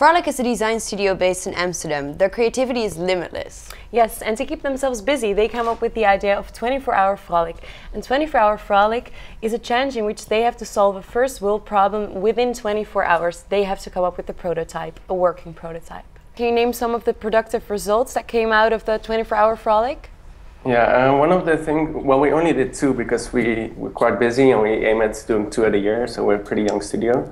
Frolic is a design studio based in Amsterdam. Their creativity is limitless. Yes, and to keep themselves busy, they come up with the idea of 24 hour frolic. And 24 hour frolic is a challenge in which they have to solve a first world problem within 24 hours. They have to come up with a prototype, a working prototype. Can you name some of the productive results that came out of the 24 hour frolic? Yeah, uh, one of the things, well, we only did two because we were quite busy and we aim at doing two at a year, so we're a pretty young studio.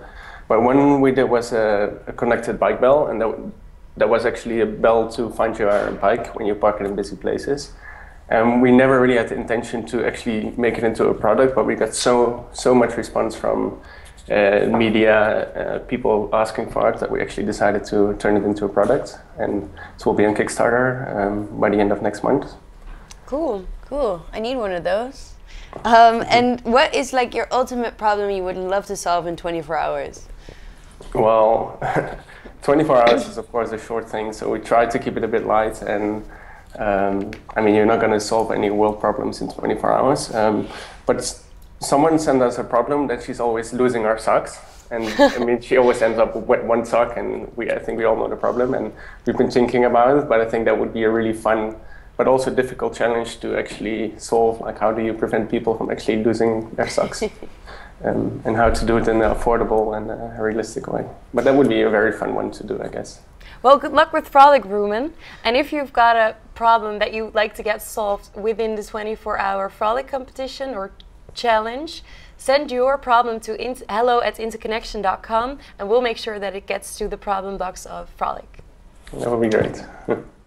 But one we did was a, a connected bike bell, and that, that was actually a bell to find your bike when you park it in busy places. And we never really had the intention to actually make it into a product, but we got so so much response from uh, media, uh, people asking for it, that we actually decided to turn it into a product. And it will be on Kickstarter um, by the end of next month. Cool, cool. I need one of those. Um, and what is like your ultimate problem you would love to solve in 24 hours? Well, 24 hours is of course a short thing, so we try to keep it a bit light. And um, I mean, you're not going to solve any world problems in 24 hours. Um, but someone sent us a problem that she's always losing her socks. And I mean, she always ends up with one sock, and we, I think we all know the problem. And we've been thinking about it, but I think that would be a really fun, but also difficult challenge to actually solve. Like, how do you prevent people from actually losing their socks? um, and how to do it in an affordable and uh, realistic way. But that would be a very fun one to do, I guess. Well, good luck with Frolic Ruben. And if you've got a problem that you'd like to get solved within the 24 hour Frolic competition or challenge, send your problem to hello at intoconnection.com and we'll make sure that it gets to the problem box of Frolic. That would be great.